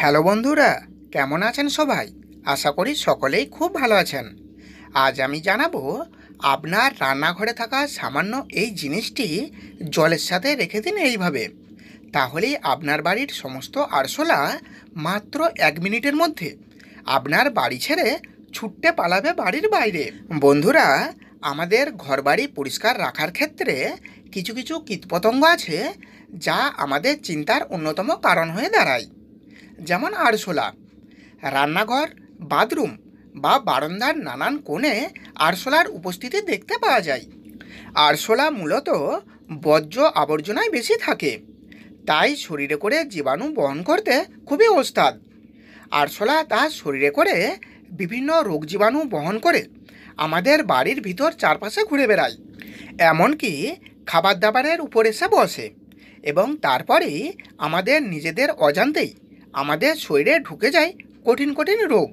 Hello বন্ধুরা, কেমন আছেন সবাই? আশা করি সকলেই খুব ভালো আছেন। আজ আমি জানাব, আপনার রান্নাঘরে থাকা সামান্য এই জিনিসটি জলের সাথে রেখে দিন এইভাবে। তাহলেই আপনার বাড়ির সমস্ত আরশোলা মাত্র এক মিনিটের মধ্যে আপনার বাড়ি ছেড়ে ছুটতে পালাবে বাড়ির বাইরে। বন্ধুরা, আমাদের ঘরবাড়ি পরিষ্কার রাখার ক্ষেত্রে কিছু কিছু কীটপতঙ্গ আছে যা আমাদের চিন্তার অন্যতম কারণ হয়ে দাঁড়ায়। যেমন আরশোলা। রান্নাঘর, বাথরুম বা বারান্দার নানান কোণে আরশোলার উপস্থিতি দেখতে পাওয়া যায়। আরশোলা মূলত বর্জ্য আবর্জনায় বেশি থাকে। তাই শরীরে করে জীবাণু বহন করতে খুবই ওস্তাদ। আরশোলা তার শরীরে করে বিভিন্ন রোগ জীবাণু বহন করে আমাদের বাড়ির ভিতর চারপাশে ঘুরে বেড়ায়। এমনকি খাবার দাবারের উপর এসে বসে এবং তারপরেই আমাদের নিজেদের অজান্তেই আমাদের শরীরে ঢুকে যায় কঠিন কঠিন রোগ।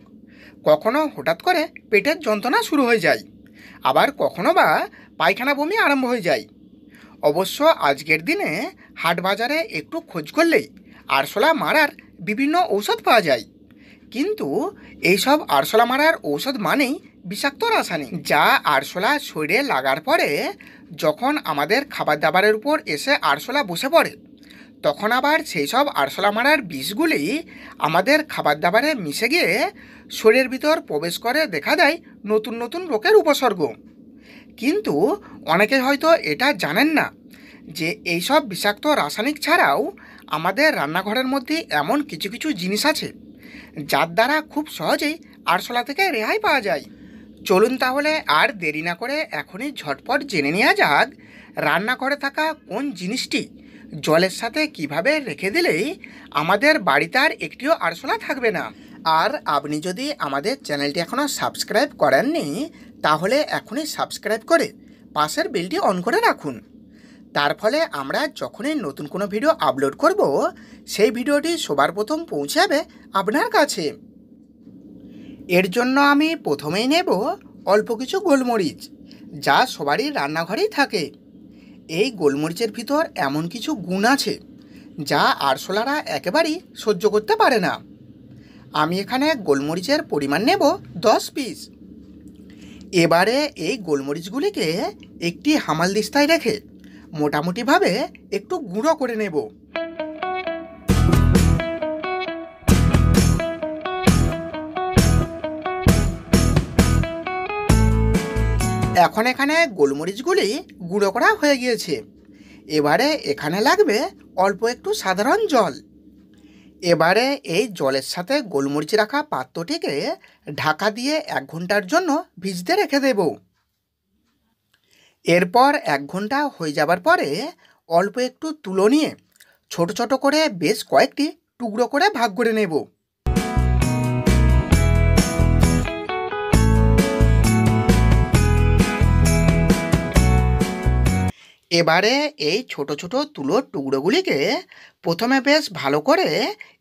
কখনো হঠাৎ করে পেটের যন্ত্রণা শুরু হয়ে যায়। আবার কখনো বা পায়খানা বমি আরম্ভ হয়ে যায়। অবশ্য আজকের দিনে হাট বাজারে একটু খোঁজ করলেই আরশোলা মারার বিভিন্ন ঔষধ পাওয়া যায়। কিন্তু এইসব আরশোলা মারার ঔষধ মানেই বিষাক্ত রাসায়নিক, যা আরশোলা শরীরে লাগার পরে যখন আমাদের খাবার দাবারের উপর এসে আরশোলা বসে পড়ে তখন আবার সেই সব আরশোলা মারার বিষগুলি আমাদের খাবার দাবারে মিশে গিয়ে শরীরের ভিতর প্রবেশ করে দেখা দেয় নতুন নতুন রোগের উপসর্গ। কিন্তু অনেকে হয়তো এটা জানেন না যে এইসব বিষাক্ত রাসায়নিক ছাড়াও আমাদের রান্নাঘরের মধ্যে এমন কিছু কিছু জিনিস আছে যার দ্বারা খুব সহজেই আরশোলা থেকে রেহাই পাওয়া যায়। চলুন তাহলে আর দেরি না করে এখনই ঝটপট জেনে নেওয়া যাক রান্নাঘরে থাকা কোন জিনিসটি জলের সাথে কীভাবে রেখে দিলেই আমাদের বাড়িতে আর একটিও আরশোলা থাকবে না। আর আপনি যদি আমাদের চ্যানেলটি এখনও সাবস্ক্রাইব করেননি, তাহলে এখনই সাবস্ক্রাইব করে পাশের বিলটি অন করে রাখুন। তার ফলে আমরা যখনই নতুন কোনো ভিডিও আপলোড করব, সেই ভিডিওটি সবার প্রথম পৌঁছে যাবে আপনার কাছে। এর জন্য আমি প্রথমেই নেব অল্প কিছু গোলমরিচ, যা সবারই রান্নাঘরেই থাকে। এই গোলমরিচের ভিতর এমন কিছু গুণ আছে যা আরশোলারা একেবারেই সহ্য করতে পারে না। আমি এখানে গোলমরিচের পরিমাণ নেব দশ পিস। এবারে এই গোলমরিচগুলিকে একটি হামাল দিস্তায় রেখে মোটামুটিভাবে একটু গুঁড়ো করে নেব। এখন এখানে গোলমরিচগুলি গুঁড়ো করা হয়ে গিয়েছে। এবারে এখানে লাগবে অল্প একটু সাধারণ জল। এবারে এই জলের সাথে গোলমরিচ রাখা পাত্রটিকে ঢাকা দিয়ে এক ঘণ্টার জন্য ভিজতে রেখে দেব। এরপর এক ঘণ্টা হয়ে যাবার পরে অল্প একটু তুলো নিয়ে ছোট ছোট করে বেশ কয়েকটি টুকরো করে ভাগ করে নেব। এবারে এই ছোট ছোট তুলোর টুকরোগুলিকে প্রথমে বেশ ভালো করে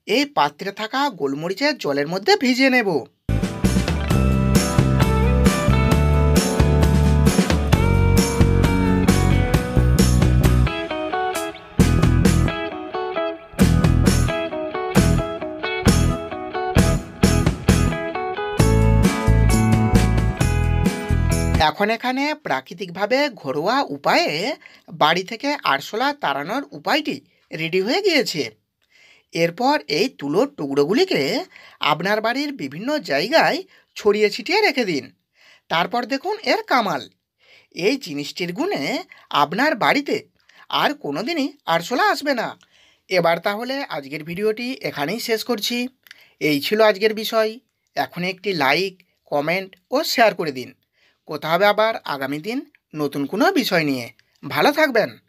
এই পাত্রে থাকা গোলমরিচের জলের মধ্যে ভিজিয়ে নেব। এখন এখানে প্রাকৃতিকভাবে ঘরোয়া উপায়ে বাড়ি থেকে আরশোলা তাড়ানোর উপায়টি রেডি হয়ে গিয়েছে। এরপর এই তুলোর টুকরোগুলিকে আপনার বাড়ির বিভিন্ন জায়গায় ছড়িয়ে ছিটিয়ে রেখে দিন। তারপর দেখুন এর কামাল। এই জিনিসটির গুণে আপনার বাড়িতে আর কোনো দিনই আরশোলা আসবে না। এবার তাহলে আজকের ভিডিওটি এখানেই শেষ করছি। এই ছিল আজকের বিষয়। এখন একটি লাইক কমেন্ট ও শেয়ার করে দিন। কোথা হবে আবার আগামী দিন নতুন কোনো বিষয় নিয়ে। ভালো থাকবেন।